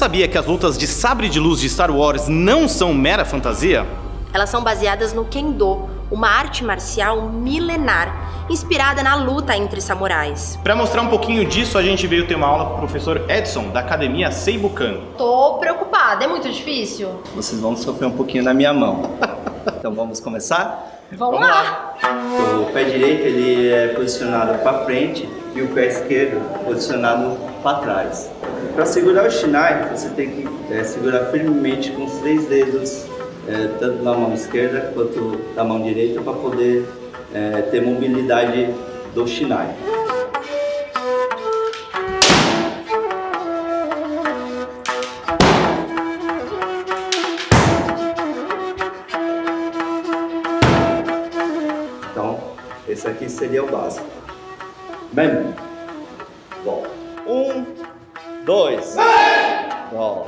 sabia que as lutas de sabre de luz de Star Wars não são mera fantasia? Elas são baseadas no Kendo, uma arte marcial milenar, inspirada na luta entre samurais. Para mostrar um pouquinho disso, a gente veio ter uma aula com o professor Edson, da Academia Seibukan. Tô preocupada, é muito difícil? Vocês vão sofrer um pouquinho na minha mão. então vamos começar? Vamos, vamos lá. lá. O pé direito ele é posicionado para frente e o pé esquerdo posicionado para trás. Para segurar o Shinai, você tem que é, segurar firmemente com os três dedos é, tanto na mão esquerda quanto na mão direita, para poder é, ter mobilidade do Shinai. Então, esse aqui seria o básico. Bem, bom. Um, dois. Bom.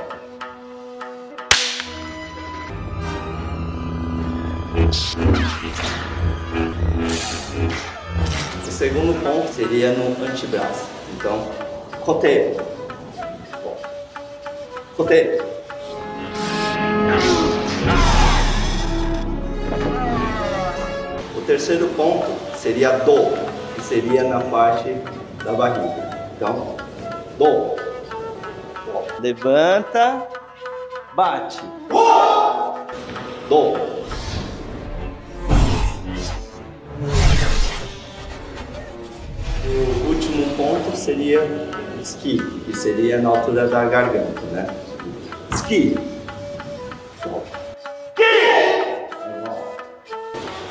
O segundo ponto seria no antebraço. Então, roteiro. Roteiro. O terceiro ponto seria do, que seria na parte da barriga. Então, do. Levanta, bate. Do. O último ponto seria esqui, que seria na altura da garganta, né? Esqui.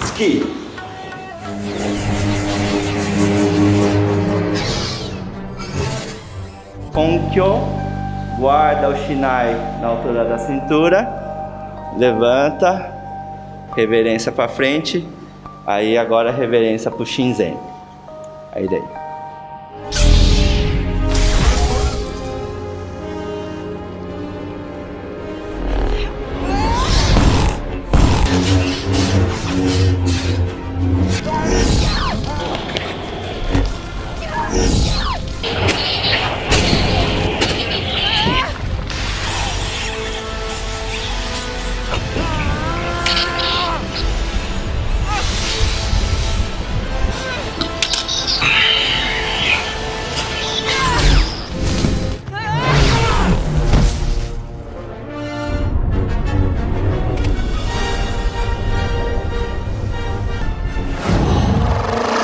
Esqui. Konkyo, guarda o shinai na altura da cintura, levanta, reverência para frente, aí agora reverência para o shinzen. Aí daí.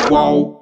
Qual?